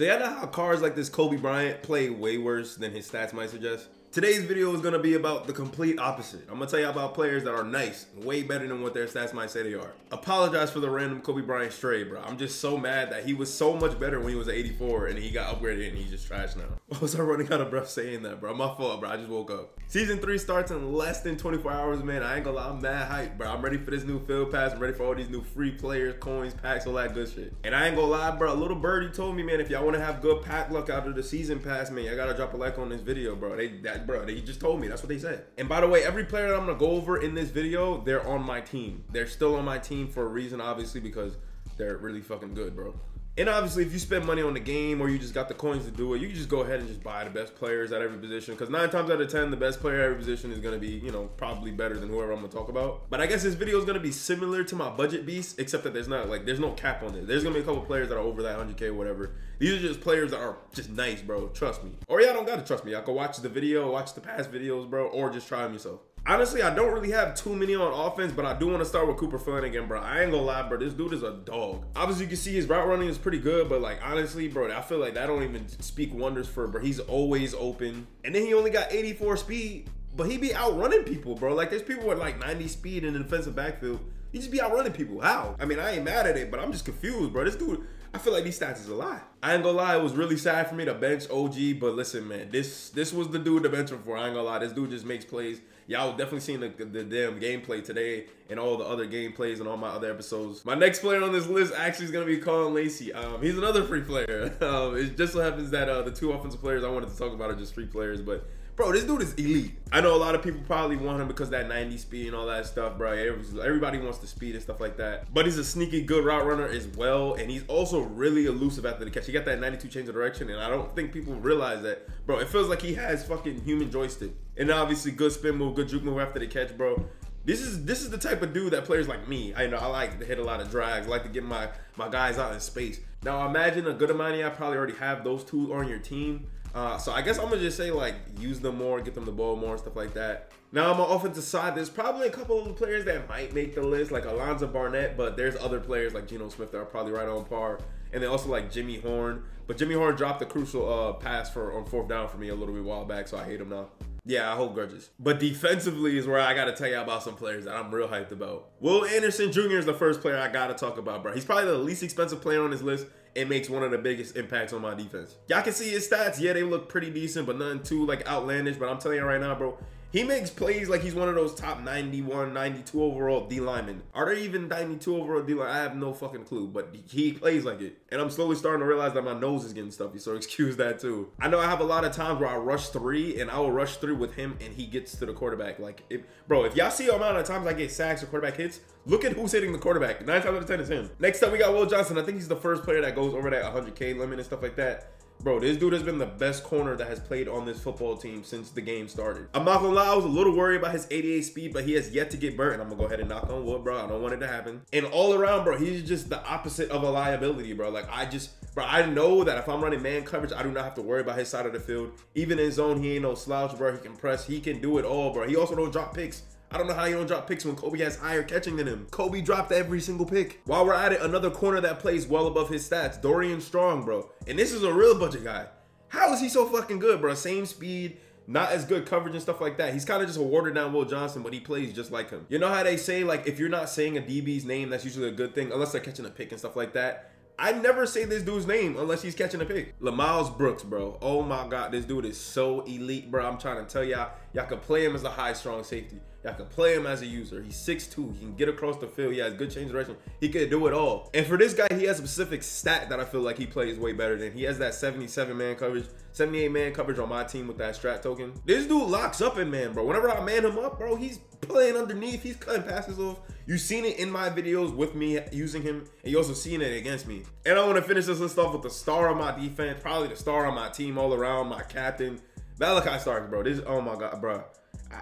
So yeah, know how cars like this Kobe Bryant play way worse than his stats might suggest? Today's video is gonna be about the complete opposite. I'm gonna tell you about players that are nice, way better than what their stats might say they are. Apologize for the random Kobe Bryant stray, bro. I'm just so mad that he was so much better when he was 84 and he got upgraded and he's just trash now. Why was I running out of breath saying that, bro? My fault, bro. I just woke up. Season three starts in less than 24 hours, man. I ain't gonna lie, I'm mad hype, bro. I'm ready for this new field pass. I'm ready for all these new free players, coins, packs, all that good shit. And I ain't gonna lie, bro. A little birdie told me, man, if y'all wanna have good pack luck out of the season pass, man, I gotta drop a like on this video, bro. They that bro, they just told me me. That's what they said. And by the way, every player that I'm gonna go over in this video, they're on my team. They're still on my team for a reason, obviously, because they're really fucking good, bro. And obviously, if you spend money on the game or you just got the coins to do it, you can just go ahead and just buy the best players at every position. Because nine times out of ten, the best player at every position is going to be, you know, probably better than whoever I'm going to talk about. But I guess this video is going to be similar to my budget beast, except that there's not, like, there's no cap on it. There's going to be a couple players that are over that 100K or whatever. These are just players that are just nice, bro. Trust me. Or y'all don't got to trust me. I can watch the video, watch the past videos, bro, or just try them yourself. Honestly, I don't really have too many on offense, but I do want to start with Cooper Flanagan, bro. I ain't gonna lie, bro. This dude is a dog. Obviously, you can see his route running is pretty good, but like honestly, bro, I feel like that don't even speak wonders for, bro. He's always open, and then he only got 84 speed, but he be outrunning people, bro. Like there's people with like 90 speed in the defensive backfield. He just be outrunning people. How? I mean, I ain't mad at it, but I'm just confused, bro. This dude, I feel like these stats is a lie. I ain't gonna lie, it was really sad for me to bench OG, but listen, man, this this was the dude to bench him for. I ain't gonna lie, this dude just makes plays. Y'all definitely seen the, the damn gameplay today and all the other gameplays and all my other episodes. My next player on this list actually is gonna be Caullin Lacy. Um, he's another free player. Um, it just so happens that uh, the two offensive players I wanted to talk about are just free players, but Bro, this dude is elite. I know a lot of people probably want him because that 90 speed and all that stuff, bro. Everybody wants the speed and stuff like that. But he's a sneaky good route runner as well. And he's also really elusive after the catch. He got that 92 change of direction. And I don't think people realize that. Bro, it feels like he has fucking human joystick. And obviously good spin move, good juke move after the catch, bro. This is this is the type of dude that players like me. I you know I like to hit a lot of drags. I like to get my my guys out in space. Now imagine a good amount of y'all probably already have those two on your team. Uh, so I guess I'm gonna just say like use them more, get them the ball more, stuff like that. Now on my offensive side, there's probably a couple of players that might make the list, like Alonzo Barnett, but there's other players like Geno Smith that are probably right on par, and then also like Jimmy Horn. But Jimmy Horn dropped a crucial uh, pass for on fourth down for me a little bit while back, so I hate him now. Yeah, I hold grudges. But defensively is where I gotta tell you about some players that I'm real hyped about. Will Anderson Jr. is the first player I gotta talk about, bro. He's probably the least expensive player on this list it makes one of the biggest impacts on my defense. Y'all can see his stats. Yeah, they look pretty decent, but nothing too like outlandish. But I'm telling you right now, bro, he makes plays like he's one of those top 91, 92 overall D linemen. Are there even 92 overall D line? I have no fucking clue, but he plays like it. And I'm slowly starting to realize that my nose is getting stuffy, so excuse that too. I know I have a lot of times where I rush three, and I will rush three with him, and he gets to the quarterback. Like, if, bro, if y'all see the amount of times I get sacks or quarterback hits, look at who's hitting the quarterback. Nine times out of ten is him. Next up, we got Will Johnson. I think he's the first player that goes over that 100K limit and stuff like that. Bro, this dude has been the best corner that has played on this football team since the game started. I'm not gonna lie, I was a little worried about his 88 speed, but he has yet to get burnt. And I'm gonna go ahead and knock on wood, bro. I don't want it to happen. And all around, bro, he's just the opposite of a liability, bro. Like, I just, bro, I know that if I'm running man coverage, I do not have to worry about his side of the field. Even in zone, he ain't no slouch, bro. He can press, he can do it all, bro. He also don't drop picks. I don't know how you don't drop picks when Kobe has higher catching than him. Kobe dropped every single pick. While we're at it, another corner that plays well above his stats, Dorian Strong, bro. And this is a real budget guy. How is he so fucking good, bro? Same speed, not as good coverage and stuff like that. He's kind of just a watered down Will Johnson, but he plays just like him. You know how they say, like, if you're not saying a DB's name, that's usually a good thing, unless they're catching a pick and stuff like that. I never say this dude's name unless he's catching a pick. Lamiles Brooks, bro. Oh my God, this dude is so elite, bro. I'm trying to tell y'all, y'all can play him as a high, strong safety. Y'all can play him as a user. He's 6'2". He can get across the field. He has good change direction. He can do it all. And for this guy, he has a specific stat that I feel like he plays way better than. He has that 77 man coverage, 78 man coverage on my team with that strat token. This dude locks up in man, bro. Whenever I man him up, bro, he's playing underneath. He's cutting passes off. You've seen it in my videos with me using him, and you also seen it against me. And I want to finish this list off with the star of my defense, probably the star on my team all around, my captain, Malaki Starks, bro. This, is oh my God, bro.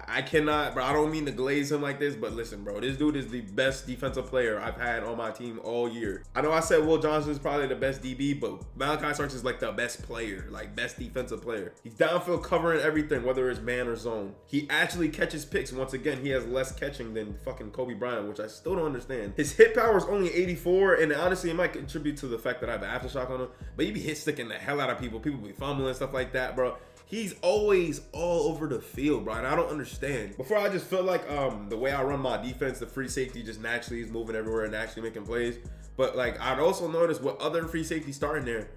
I, cannot, bro. I don't mean to glaze him like this, but listen, bro. This dude is the best defensive player I've had on my team all year. I know I said Will Johnson is probably the best DB, but Malaki Starks is like the best player, like best defensive player. He's downfield covering everything, whether it's man or zone. He actually catches picks. Once again, he has less catching than fucking Kobe Bryant, which I still don't understand. His hit power is only 84, and honestly, it might contribute to the fact that I have an aftershock on him. But he be hit sticking the hell out of people. People be fumbling stuff like that, bro. He's always all over the field, bro. And I don't understand. Before I just felt like um the way I run my defense, the free safety just naturally is moving everywhere and actually making plays. But like I'd also noticed what other free safety starting there,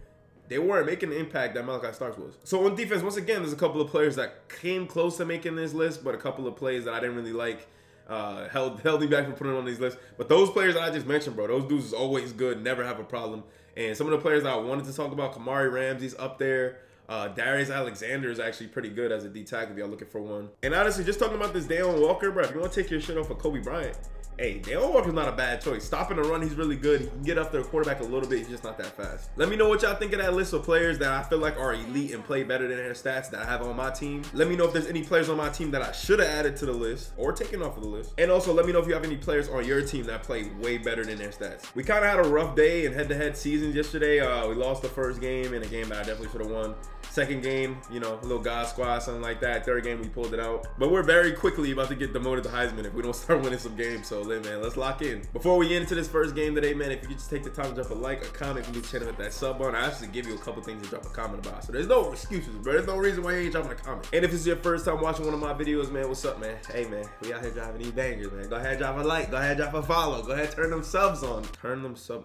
they weren't making the impact that Malaki Starks was. So on defense, once again, there's a couple of players that came close to making this list, but a couple of plays that I didn't really like. Uh, held held me back from putting on these lists. But those players that I just mentioned, bro, those dudes is always good, never have a problem. And some of the players I wanted to talk about, Kamari Ramsey's up there. Uh, Darius Alexander is actually pretty good as a D tackle if y'all looking for one. And honestly, just talking about this Dale Walker, bro, if you want to take your shit off of Kobe Bryant, hey, Dale Walker's not a bad choice. Stopping the run, he's really good. He can get up there quarterback a little bit. He's just not that fast. Let me know what y'all think of that list of players that I feel like are elite and play better than their stats that I have on my team. Let me know if there's any players on my team that I should have added to the list or taken off of the list. And also let me know if you have any players on your team that play way better than their stats. We kind of had a rough day in head-to-head -head seasons yesterday. Uh, we lost the first game in a game that I definitely should have won. Second game, you know, a little God squad, something like that. Third game, we pulled it out. But we're very quickly about to get demoted to Heisman if we don't start winning some games. So, man, let's lock in. Before we get into this first game today, man, if you could just take the time to drop a like, a comment, you channel with that sub on, I actually give you a couple things to drop a comment about. So there's no excuses, bro. There's no reason why you ain't dropping a comment. And if it's your first time watching one of my videos, man, what's up, man? Hey, man, we out here driving these bangers, man. Go ahead, drop a like. Go ahead, drop a follow. Go ahead, turn them subs on. Turn them sub.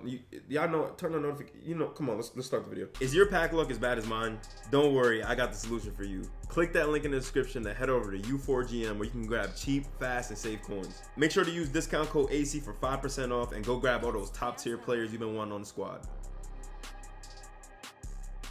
Y'all know, turn the notification. You know, come on, let's, let's start the video. Is your pack luck as bad as mine? Don't worry, I got the solution for you. Click that link in the description to head over to U4GM where you can grab cheap, fast, and safe coins. Make sure to use discount code AC for 5% off and go grab all those top tier players you've been wanting on the squad.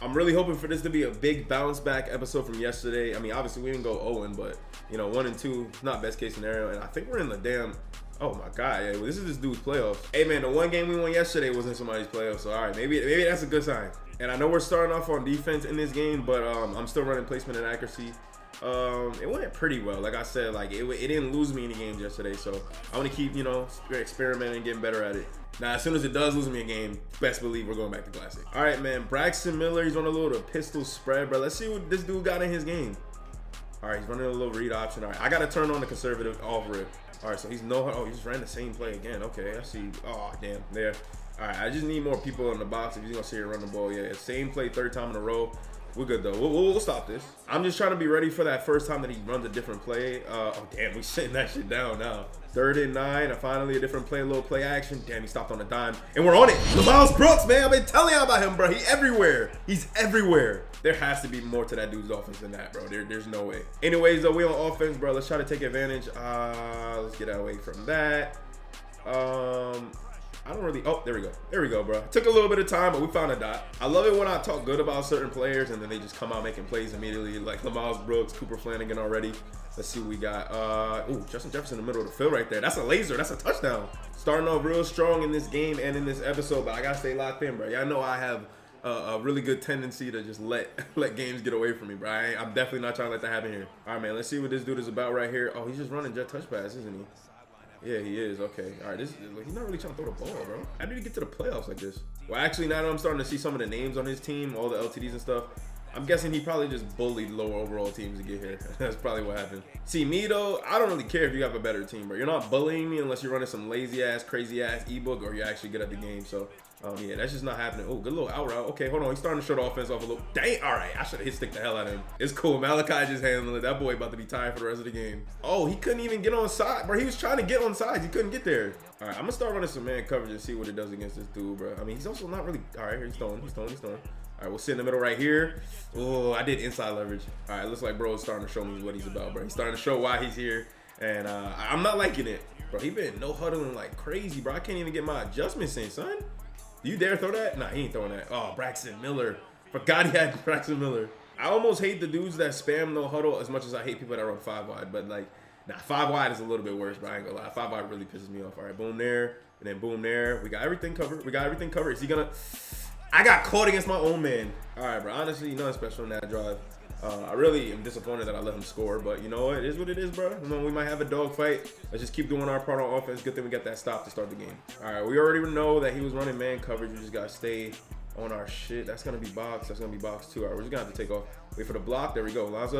I'm really hoping for this to be a big bounce back episode from yesterday. I mean, obviously we didn't go 0 but you know, one and two, not best case scenario. And I think we're in the damn Oh my god, yeah, this is this dude's playoffs. Hey man, the one game we won yesterday was in somebody's playoffs. So all right, maybe maybe that's a good sign. And I know we're starting off on defense in this game, but um, I'm still running placement and accuracy. Um, it went pretty well. Like I said, like it, it didn't lose me any games yesterday. So I want to keep, you know, experimenting and getting better at it. Now, as soon as it does lose me a game, best believe we're going back to classic. All right, man. Braxton Miller, he's running a little pistol spread, bro. Let's see what this dude got in his game. All right, he's running a little read option. All right, I got to turn on the conservative off rip. All right, so he's no. Oh, he just ran the same play again. Okay, I see. Oh, damn. There. All right, I just need more people in the box if he's gonna see it run the ball. Yeah, same play, third time in a row. We're good though. We'll, we'll, we'll, stop this. I'm just trying to be ready for that first time that he runs a different play. Uh, oh damn, we sitting that shit down now. Third and nine, and finally a different play, a little play action. Damn, he stopped on a dime, and we're on it. The Miles Brooks, man, I've been telling y'all about him, bro. He everywhere. He's everywhere. There has to be more to that dude's offense than that, bro. There, there's no way. Anyways, though, we on offense, bro. Let's try to take advantage. Uh, let's get away from that. Um, I don't really. Oh, there we go. There we go, bro. Took a little bit of time, but we found a dot. I love it when I talk good about certain players and then they just come out making plays immediately, like Lamiles Brooks, Cooper Flanagan already. Let's see what we got. Uh, ooh, Justin Jefferson in the middle of the field right there. That's a laser. That's a touchdown. Starting off real strong in this game and in this episode, but I gotta stay locked in, bro. Y'all know I have a, a, really good tendency to just let let games get away from me, bro. I am definitely not trying to let that happen here. All right, man. Let's see what this dude is about right here. Oh, he's just running jet touch pass, isn't he? Yeah, he is. Okay. All right. This like, he's not really trying to throw the ball, bro. How did he get to the playoffs like this? Well, actually, now that I'm starting to see some of the names on his team, all the LTDs and stuff, I'm guessing he probably just bullied lower overall teams to get here. That's probably what happened. See, me though, I don't really care if you have a better team, bro. You're not bullying me unless you're running some lazy ass, crazy ass ebook or you're actually good at the game. So um, yeah, that's just not happening. Oh, good little out route. Okay, hold on. He's starting to show the offense off a little. Dang. All right. I should have hit stick the hell out of him. It's cool. Malaki just handling it. That boy about to be tired for the rest of the game. Oh, he couldn't even get on side, bro. He was trying to get on sides. He couldn't get there. All right, I'm gonna start running some man coverage and see what it does against this dude, bro. I mean, he's also not really. All right, he's throwing. He's throwing. He's throwing. All right, we'll sit in the middle right here. Oh, I did inside leverage. All right, looks like bro is starting to show me what he's about, bro. He's starting to show why he's here, and uh, I'm not liking it, bro. He been no huddling like crazy, bro. I can't even get my adjustments in, son. You dare throw that? Nah, he ain't throwing that. Oh, Braxton Miller. Forgot he had Braxton Miller. I almost hate the dudes that spam no huddle as much as I hate people that run five wide. But like, nah, five wide is a little bit worse. But I ain't gonna lie, five wide really pisses me off. All right, boom there, and then boom there. We got everything covered. We got everything covered. Is he gonna? I got caught against my own man. All right, bro. Honestly, nothing special in that drive. Uh, I really am disappointed that I let him score, but you know what? It is what it is, bro. You know, we might have a dog fight. Let's just keep doing our part on offense. Good thing we got that stop to start the game. All right, we already know that he was running man coverage. We just got to stay on our shit. That's going to be box. That's going to be box too. All right, we're just going to have to take off. Wait for the block. There we go. Laza.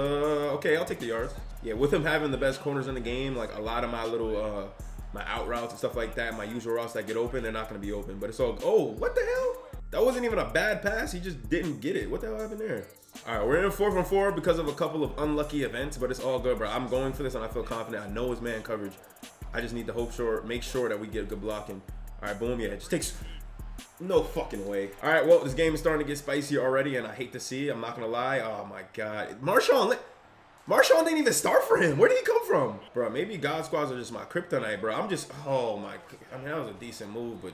Okay, I'll take the yards. Yeah, with him having the best corners in the game, like a lot of my little, uh, my out routes and stuff like that, my usual routes that get open, they're not going to be open. But it's all, oh, what the hell? That wasn't even a bad pass. He just didn't get it. What the hell happened there? All right, we're in four from four because of a couple of unlucky events, but it's all good, bro. I'm going for this and I feel confident. I know his man coverage. I just need to hope sure, make sure that we get a good blocking. All right, boom. Yeah, it just takes no fucking way. All right, well, this game is starting to get spicy already, and I hate to see. I'm not gonna lie. Oh my god, Marshawn. Marshawn didn't even start for him. Where did he come from? Bro, maybe God Squads are just my kryptonite, bro. I'm just, oh my, I mean, that was a decent move, but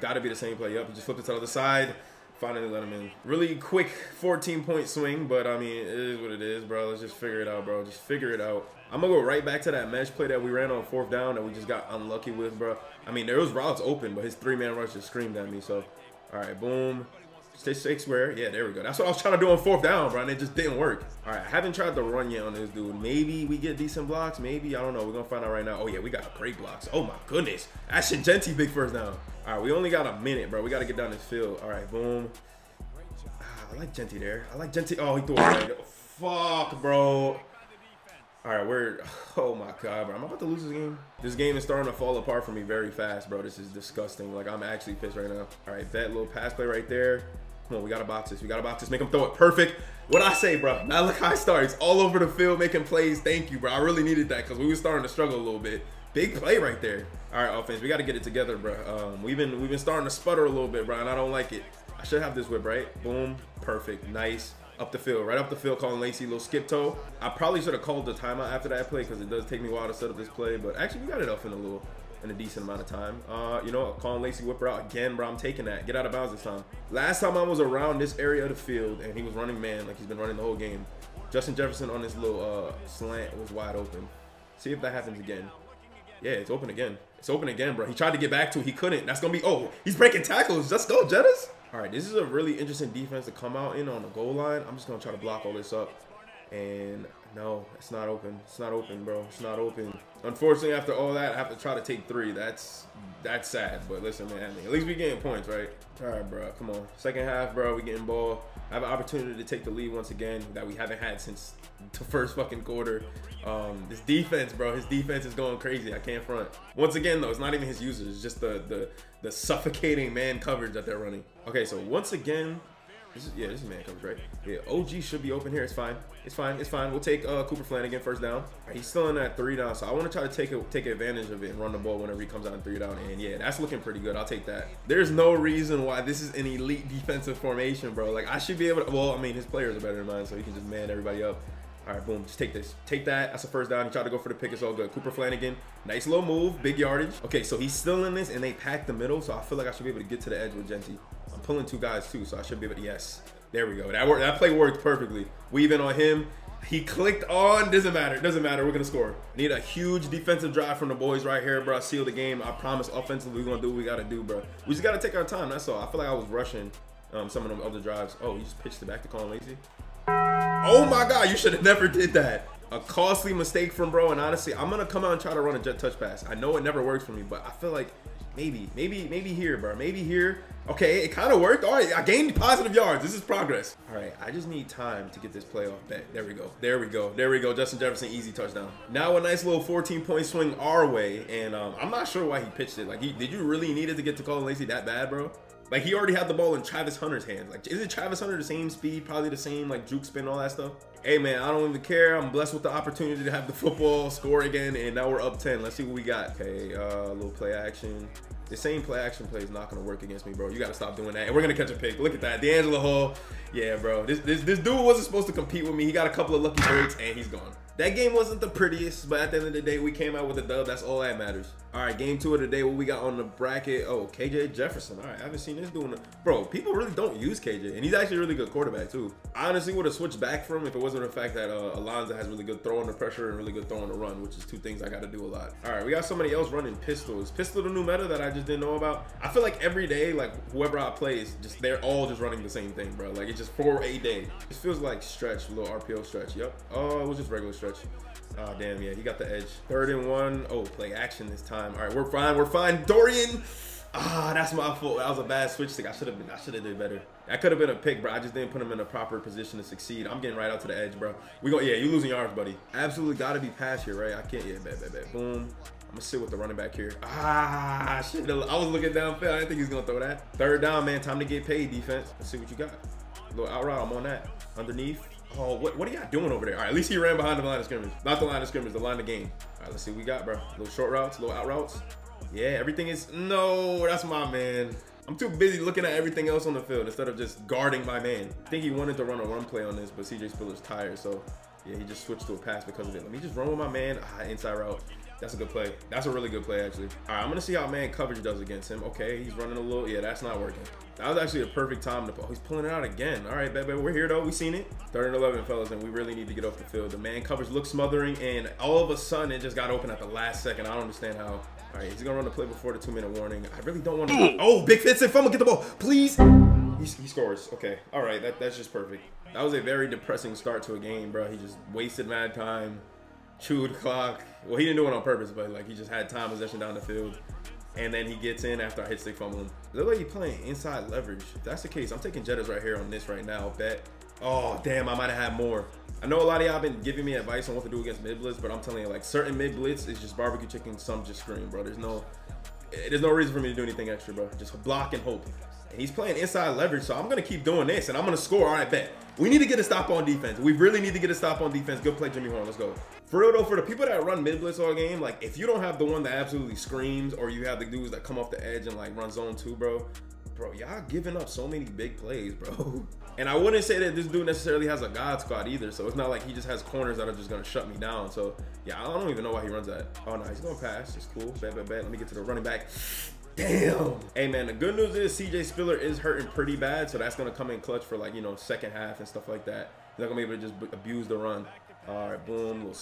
got to be the same play. He just flipped it to the other side. Finally let him in. Really quick 14 point swing, but I mean, it is what it is, bro. Let's just figure it out, bro. Just figure it out. I'm gonna go right back to that mesh play that we ran on fourth down that we just got unlucky with, bro. I mean, there was routes open, but his three man rush just screamed at me. So, all right, boom. Stay, stay square. Yeah, there we go. That's what I was trying to do on fourth down, bro, and it just didn't work. All right, I haven't tried to run yet on this dude. Maybe we get decent blocks. Maybe. I don't know. We're going to find out right now. Oh, yeah, we got great blocks. Oh, my goodness. Ashton Jeanty, big first down. All right, we only got a minute, bro. We got to get down this field. All right, boom. Ah, I like Jeanty there. I like Jeanty. Oh, he threw it right. Fuck, bro. All right, we're, oh my God, bro. I'm about to lose this game. This game is starting to fall apart for me very fast, bro. This is disgusting. Like, I'm actually pissed right now. All right, that little pass play right there. Come on, we gotta box this. We gotta box this. Make him throw it perfect. What I say, bro? Malaki Starks all over the field making plays. Thank you, bro. I really needed that because we were starting to struggle a little bit. Big play right there. All right, offense. We got to get it together, bro. Um, we've been we've been starting to sputter a little bit, bro, and I don't like it. I should have this whip, right? Boom. Perfect. Nice. Up the field. Right up the field, Caullin Lacy. Little skip toe. I probably should have called the timeout after that play because it does take me a while to set up this play. But actually, we got it up in a little in a decent amount of time. Uh, you know, Caullin Lacy Whipper out again, bro. I'm taking that. Get out of bounds this time. Last time I was around this area of the field and he was running man like he's been running the whole game. Justin Jefferson on this little uh, slant was wide open. See if that happens again. Yeah, it's open again. It's open again, bro. He tried to get back to it. He couldn't. That's going to be... Oh, he's breaking tackles. Let's go, Jettas. All right, this is a really interesting defense to come out in on the goal line. I'm just going to try to block all this up. And no, it's not open. It's not open, bro. It's not open. Unfortunately, after all that, I have to try to take three. That's that's sad. But listen, man, at least we getting points, right? All right, bro. Come on. Second half, bro. We getting ball. I have an opportunity to take the lead once again that we haven't had since the first fucking quarter. Um, this defense, bro. His defense is going crazy. I can't front. Once again, though, it's not even his users. It's just the the the suffocating man coverage that they're running. Okay, so once again, this is, yeah, this is man coverage, right? Yeah, OG should be open here. It's fine. It's fine. It's fine. We'll take uh, Cooper Flanagan first down. He's still in that three down, so I want to try to take take advantage of it and run the ball whenever he comes out in three down. And yeah, that's looking pretty good. I'll take that. There's no reason why this is an elite defensive formation, bro. Like I should be able to. Well, I mean, his players are better than mine, so he can just man everybody up. All right, boom. Just take this. Take that. That's a first down. He tried to go for the pick. It's all good. Cooper Flanagan. Nice little move. Big yardage. Okay, so he's still in this, and they packed the middle, so I feel like I should be able to get to the edge with Jeanty. Pulling two guys, too, so I should be able to... Yes. There we go. That worked. That play worked perfectly. Weaving on him. He clicked on. Doesn't matter. Doesn't matter. We're to score. Need a huge defensive drive from the boys right here, bro. Seal the game. I promise offensively we're to do what we got to do, bro. We just got to take our time. That's all. I feel like I was rushing um, some of them other drives. Oh, he just pitched it back to Caullin Lacy. Oh, my God. You should have never did that. A costly mistake from bro. And honestly, I'm to come out and try to run a jet touch pass. I know it never works for me, but I feel like maybe, maybe, maybe here, bro. Maybe here. Okay, it kind of worked. All right, I gained positive yards. This is progress. All right, I just need time to get this playoff bet. There we go. There we go. There we go. Justin Jefferson, easy touchdown. Now a nice little 14-point swing our way, and um, I'm not sure why he pitched it. Like, he, did you really need it to get to Caullin Lacy that bad, bro? Like, he already had the ball in Travis Hunter's hands. Like, is it Travis Hunter the same speed, probably the same, like, juke spin, all that stuff? Hey, man, I don't even care. I'm blessed with the opportunity to have the football, score again, and now we're up 10. Let's see what we got. Okay, uh, little play action. The same play action play is not gonna work against me, bro. You gotta stop doing that. And we're gonna catch a pick. Look at that. DeAngelo Hall. Yeah, bro. This, this this dude wasn't supposed to compete with me. He got a couple of lucky breaks and he's gone. That game wasn't the prettiest, but at the end of the day, we came out with a dub. That's all that matters. All right, game two of the day. What we got on the bracket? Oh, KJ Jefferson. All right, I haven't seen this doing. A, bro, people really don't use KJ, and he's actually a really good quarterback too. I honestly would have switched back from if it wasn't the fact that uh, Alonzo has really good throw under pressure and really good throw on the run, which is two things I got to do a lot. All right, we got somebody else running pistols. Pistol, the new meta that I just didn't know about. I feel like every day, like whoever I play is just they're all just running the same thing, bro. Like it's just for a day. It feels like stretch, little RPO stretch. Yep. Oh, it was just regular stretch. Oh, damn, yeah, he got the edge. Third and one. Oh, play action this time. All right, we're fine, we're fine. Dorian. Ah, that's my fault. That was a bad switch stick. I should have been. I should have did better. That could have been a pick, bro. I just didn't put him in a proper position to succeed. I'm getting right out to the edge, bro. We go. Yeah, you losing yards, buddy. Absolutely got to be past here, right? I can't. Yeah, bad, bad, bad. Boom. I'm gonna sit with the running back here. Ah, shit. I was looking downfield. I didn't think he's gonna throw that. Third down, man. Time to get paid, defense. Let's see what you got. A little out route. I'm on that. Underneath. Oh, what, what are y'all doing over there? All right, at least he ran behind the line of scrimmage. Not the line of scrimmage, the line of game. All right, let's see what we got, bro. Little short routes, little out routes. Yeah, everything is... No, that's my man. I'm too busy looking at everything else on the field instead of just guarding my man. I think he wanted to run a run play on this, but CJ Spiller's tired, so yeah, he just switched to a pass because of it. Let me just run with my man. Ah, inside route. That's a good play. That's a really good play, actually. All right, I'm going to see how man coverage does against him. Okay, he's running a little. Yeah, that's not working. That was actually a perfect time to. Oh, he's pulling it out again. All right, baby, we're here though. We seen it. Third and 11, fellas, and we really need to get off the field. The man coverage looks smothering, and all of a sudden it just got open at the last second. I don't understand how. All right, he's gonna run the play before the two-minute warning. I really don't want to. Oh, big I'm gonna get the ball, please. He, he scores. Okay, all right, that, that's just perfect. That was a very depressing start to a game, bro. He just wasted mad time chewed clock. Well, he didn't do it on purpose, but like he just had time possession down the field. And then he gets in after I hit stick fumble him. Look like he's playing inside leverage. If that's the case, I'm taking Jettas right here on this right now. Bet. Oh, damn, I might have had more. I know a lot of y'all been giving me advice on what to do against mid blitz, but I'm telling you, like certain mid blitz is just barbecue chicken, some just scream, bro. There's no, there's no reason for me to do anything extra, bro. Just block and hope. And he's playing inside leverage, so I'm gonna keep doing this, and I'm gonna score. All right, bet. We need to get a stop on defense. We really need to get a stop on defense. Good play, Jimmy Horn. Let's go. For real though, for the people that run mid blitz all game, like if you don't have the one that absolutely screams, or you have the dudes that come off the edge and like run zone two, bro, bro, y'all giving up so many big plays, bro. And I wouldn't say that this dude necessarily has a god squad either. So it's not like he just has corners that are just gonna shut me down. So yeah, I don't even know why he runs that. Oh no, he's gonna pass. It's cool. Bad, bad, bad. Let me get to the running back. Damn. Hey man, the good news is CJ Spiller is hurting pretty bad, so that's gonna come in clutch for like you know second half and stuff like that. He's not gonna be able to just abuse the run. All right, boom.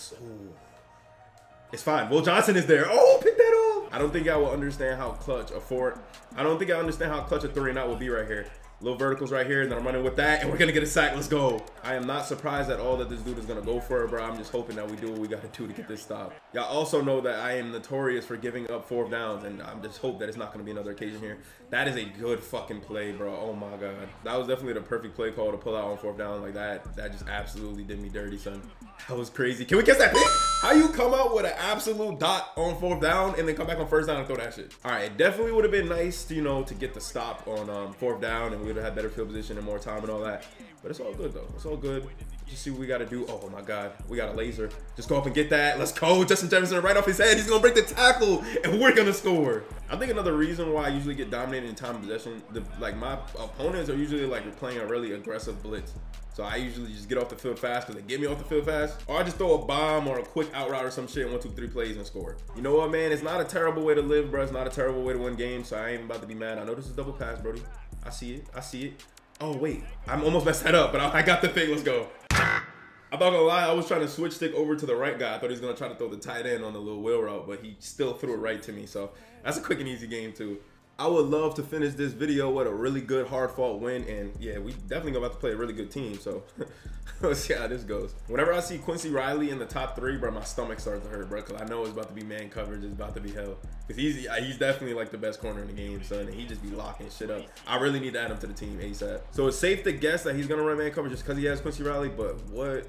It's fine. Will Johnson is there. Oh, pick that off. I don't think I will understand how clutch a four. I don't think I understand how clutch a three and out will be right here. Little verticals right here, and then I'm running with that, and we're gonna get a sack. Let's go. I am not surprised at all that this dude is gonna go for it, bro. I'm just hoping that we do what we gotta do to get this stop. Y'all also know that I am notorious for giving up fourth downs, and I'm just hope that it's not gonna be another occasion here. That is a good fucking play, bro. Oh my god. That was definitely the perfect play call to pull out on fourth down like that. That just absolutely did me dirty, son. That was crazy. Can we catch that pick? How you come out with an absolute dot on fourth down and then come back on first down and throw that shit? All right, it definitely would have been nice, you know, to get the stop on um, fourth down and we would have had better field position and more time and all that. But it's all good though. It's all good. Just see what we got to do. Oh my God, we got a laser. Just go up and get that. Let's go. Justin Jefferson right off his head. He's gonna break the tackle and we're gonna score. I think another reason why I usually get dominated in time possession, the, like my opponents are usually like playing a really aggressive blitz. So I usually just get off the field fast because they get me off the field fast. Or I just throw a bomb or a quick out route or some shit, one, two, three plays and score. You know what, man? It's not a terrible way to live, bro. It's not a terrible way to win games. So I ain't about to be mad. I know this is double pass, Brody. I see it. I see it. Oh, wait. I'm almost messed that up, but I got the thing. Let's go. I'm not gonna lie, I was trying to switch stick over to the right guy. I thought he was gonna try to throw the tight end on the little wheel route, but he still threw it right to me. So that's a quick and easy game too. I would love to finish this video with a really good hard fought win. And yeah, we definitely about to play a really good team. So let's see how this goes. Whenever I see Quincy Riley in the top three, bro, my stomach starts to hurt, bro. Cause I know it's about to be man coverage. It's about to be hell. Cause he's uh, he's definitely like the best corner in the game, son. And he just be locking shit up. I really need to add him to the team ASAP. So it's safe to guess that he's gonna run man coverage just cause he has Quincy Riley. But what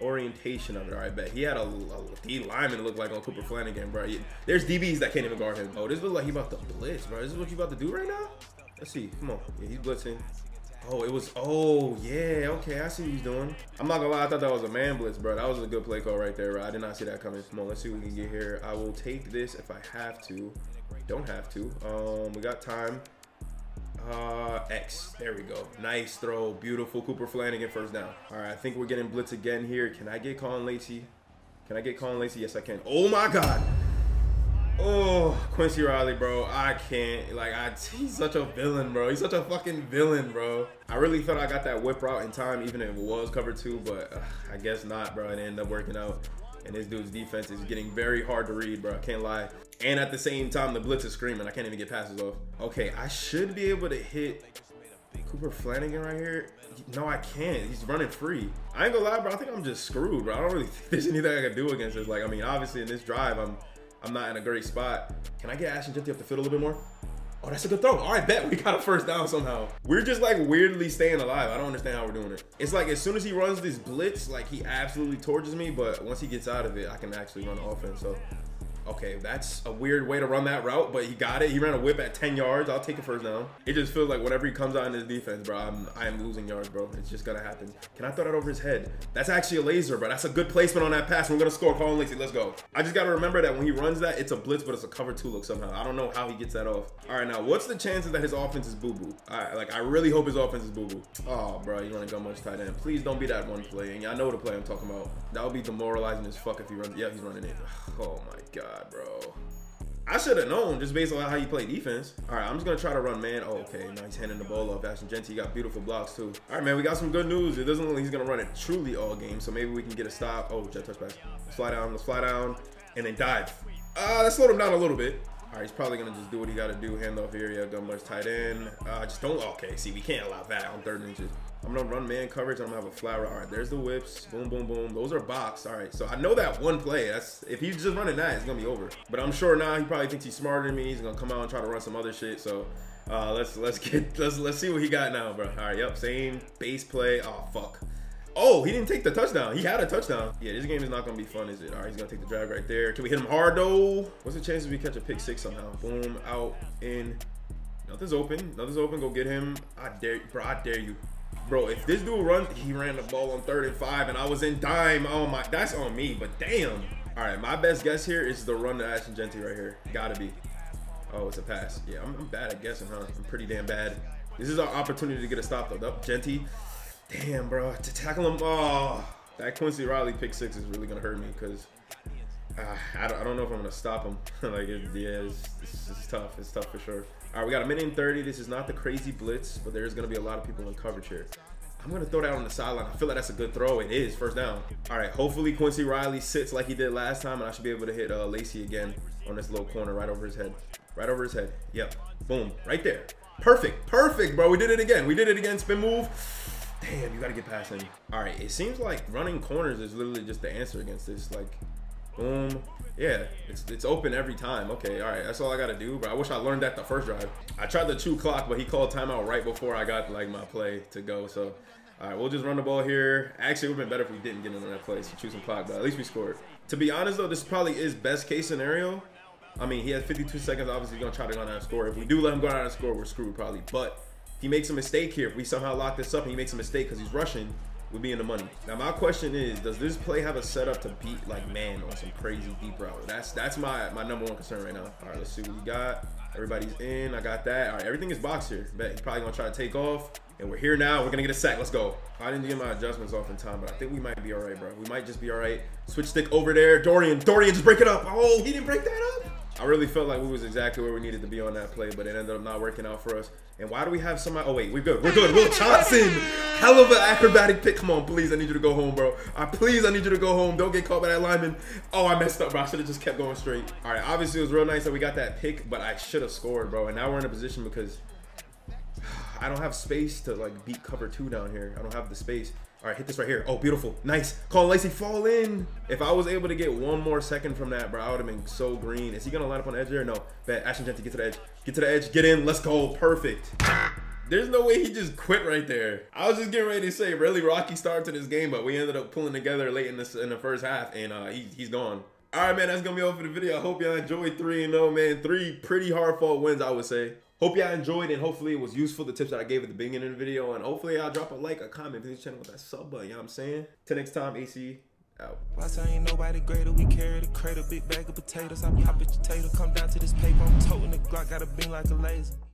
orientation of it. All right, bet he had a, a D lineman look like on Cooper Flanagan, bro. There's DBs that can't even guard him. Oh, this looks like he about to blitz, bro. Is This is what you about to do right now. Let's see. Come on. Yeah, he's blitzing. Oh, it was. Oh, yeah. Okay, I see what he's doing. I'm not gonna lie. I thought that was a man blitz, bro. That was a good play call right there. Bro. I did not see that coming. Come on, let's see what we can get here. I will take this if I have to. Don't have to. Um, we got time. Uh, X. There we go. Nice throw. Beautiful. Cooper Flanagan first down. All right, I think we're getting blitz again here. Can I get Caullin Lacy? Can I get Caullin Lacy? Yes, I can. Oh my God. Oh, Quincy Riley, bro. I can't. Like, I, he's such a villain, bro. He's such a fucking villain, bro. I really thought I got that whip route in time, even if it was cover two, but uh, I guess not, bro. It ended up working out. And this dude's defense is getting very hard to read, bro. I can't lie. And at the same time, the blitz is screaming. I can't even get passes off. Okay, I should be able to hit Cooper Flanagan right here. No, I can't. He's running free. I ain't gonna lie, bro. I think I'm just screwed, bro. I don't really think there's anything I can do against this. Like, I mean, obviously in this drive, I'm I'm not in a great spot. Can I get Ashton Jeanty up the field a little bit more? Oh, that's a good throw. All right, bet we got a first down somehow. We're just like weirdly staying alive. I don't understand how we're doing it. It's like as soon as he runs this blitz, like he absolutely torches me. But once he gets out of it, I can actually run offense. So Okay, that's a weird way to run that route, but he got it. He ran a whip at 10 yards. I'll take it first down. It just feels like whenever he comes out in his defense, bro, I'm, I am losing yards, bro. It's just gonna happen. Can I throw that over his head? That's actually a laser, bro. That's a good placement on that pass. We're gonna score. Caullin Lacy, let's go. I just gotta remember that when he runs that, it's a blitz, but it's a cover two look somehow. I don't know how he gets that off. All right, now what's the chances that his offense is boo-boo? like I really hope his offense is boo-boo. Oh, bro, you wanna go much tight end. Please don't be that one play. And y'all know the play I'm talking about. That would be demoralizing as fuck if he runs. Yeah, he's running it. Oh my God, bro. I should have known just based on how you play defense. All right, I'm just gonna try to run man. Oh, okay, now he's handing the ball off. Ashton Jeanty got beautiful blocks too. All right, man, we got some good news. It doesn't look like he's gonna run it truly all game, so maybe we can get a stop. Oh, jet touch pass. Let's fly down. Let's fly down, and then dive. Uh, that slowed him down a little bit. All right, he's probably gonna just do what he gotta do. Hand off here. Yeah, gun much tight end. Uh, just don't. Okay, see, we can't allow that on third inches. I'm gonna run man coverage. I'm gonna have a flower. All right, there's the whips. Boom, boom, boom. Those are box. All right, so I know that one play. That's if he's just running that, it's gonna be over. But I'm sure now he probably thinks he's smarter than me. He's gonna come out and try to run some other shit. So uh, let's let's get let's let's see what he got now, bro. All right, yep, same base play. Oh fuck. Oh, he didn't take the touchdown. He had a touchdown. Yeah, this game is not gonna be fun, is it? All right, he's gonna take the drive right there. Can we hit him hard though? What's the chances we catch a pick six somehow? Boom, out, in. Nothing's open. Nothing's open. Go get him. I dare, bro. I dare you. Bro, if this dude runs, he ran the ball on third and five, and I was in dime. Oh my, that's on me. But damn. All right, my best guess here is the run to Ashton Jeanty right here. Gotta be. Oh, it's a pass. Yeah, I'm, I'm, bad at guessing, huh? I'm pretty damn bad. This is our opportunity to get a stop though. Up, Jeanty. Damn, bro. To tackle him. Oh, that Quincy Riley pick six is really gonna hurt me because uh, I, don't, I don't know if I'm gonna stop him. like, it, yeah, it's, it's, it's tough. It's tough for sure. All right, we got a minute and 30. This is not the crazy blitz, but there's going to be a lot of people in coverage here. I'm going to throw that on the sideline. I feel like that's a good throw. It is. First down. All right, hopefully Quincy Riley sits like he did last time, and I should be able to hit uh, Lacy again on this little corner right over his head. Right over his head. Yep. Boom. Right there. Perfect. Perfect, bro. We did it again. We did it again. Spin move. Damn, you got to get past him. All right, it seems like running corners is literally just the answer against this. Like, boom, yeah, it's it's open every time. Okay, all right, that's all I gotta do. But I wish I learned that the first drive. I tried the two clock, but he called timeout right before I got like my play to go. So, all right, we'll just run the ball here. Actually, it would have been better if we didn't get into that place. So choose some clock, but at least we scored. To be honest though, this probably is best case scenario. I mean, he has 52 seconds. Obviously, he's gonna try to go out and score. If we do let him go out and score, we're screwed probably. But he makes a mistake here, if we somehow lock this up and he makes a mistake because he's rushing, would be in the money. Now my question is, does this play have a setup to beat like man on some crazy deep route? That's that's my my number one concern right now. All right, let's see what we got. Everybody's in. I got that. All right, everything is box here. Bet he's probably gonna try to take off. And we're here now. We're gonna get a sack. Let's go. I didn't get my adjustments off in time, but I think we might be all right, bro. We might just be all right. Switch stick over there. Dorian. Dorian, just break it up. Oh, he didn't break that up. I really felt like we was exactly where we needed to be on that play, but it ended up not working out for us. And why do we have somebody? Oh wait, we're good. We're good. Will Johnson, hell of an acrobatic pick. Come on, please. I need you to go home, bro. I please, I need you to go home. Don't get caught by that lineman. Oh, I messed up, bro. I should have just kept going straight. All right. Obviously, it was real nice that we got that pick, but I should have scored, bro. And now we're in a position because I don't have space to like beat cover two down here. I don't have the space. All right, hit this right here. Oh, beautiful. Nice. Caullin Lacy fall in. If I was able to get one more second from that, bro, I would have been so green. Is he going to line up on the edge there? No. Bet. Ashton Jeanty, get to the edge. Get to the edge. Get in. Let's go. Perfect. There's no way he just quit right there. I was just getting ready to say, really rocky start to this game, but we ended up pulling together late in, this, in the first half, and uh, he, he's gone. All right, man, that's going to be all for the video. I hope y'all enjoyed 3-0, man. Three pretty hard fought wins, I would say. Hope y'all enjoyed and hopefully it was useful, the tips that I gave at the beginning of the video. And hopefully y'all drop a like, a comment, the channel with that sub button, you know what I'm saying? Till next time, AC out. Why ain't nobody greater? We carry the crate, a big bag of potatoes. I pop a potato, come down to this paper. I'm toting the Glock, got a beam like a laser.